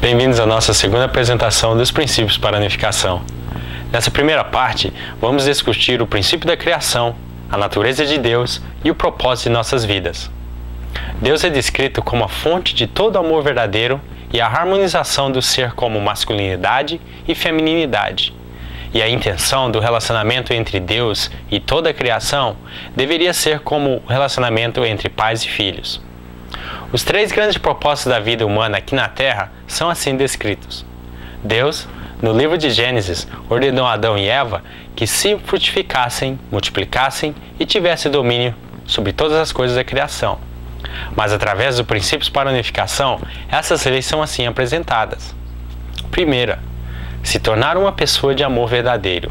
Bem-vindos à nossa segunda apresentação dos princípios para a unificação. Nessa primeira parte, vamos discutir o princípio da criação, a natureza de Deus e o propósito de nossas vidas. Deus é descrito como a fonte de todo amor verdadeiro e a harmonização do ser como masculinidade e feminilidade. E a intenção do relacionamento entre Deus e toda a criação deveria ser como o relacionamento entre pais e filhos. Os três grandes propósitos da vida humana aqui na Terra são assim descritos. Deus, no livro de Gênesis, ordenou a Adão e Eva que se frutificassem, multiplicassem e tivessem domínio sobre todas as coisas da criação. Mas através dos princípios para unificação, essas leis são assim apresentadas. Primeira, se tornar uma pessoa de amor verdadeiro.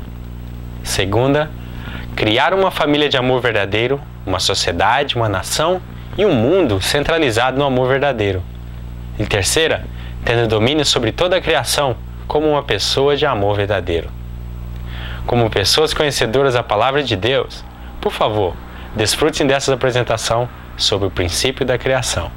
Segunda, criar uma família de amor verdadeiro, uma sociedade, uma nação e um mundo centralizado no amor verdadeiro. E terceira, tendo domínio sobre toda a criação como uma pessoa de amor verdadeiro. Como pessoas conhecedoras da palavra de Deus, por favor, desfrutem dessa apresentação sobre o princípio da criação.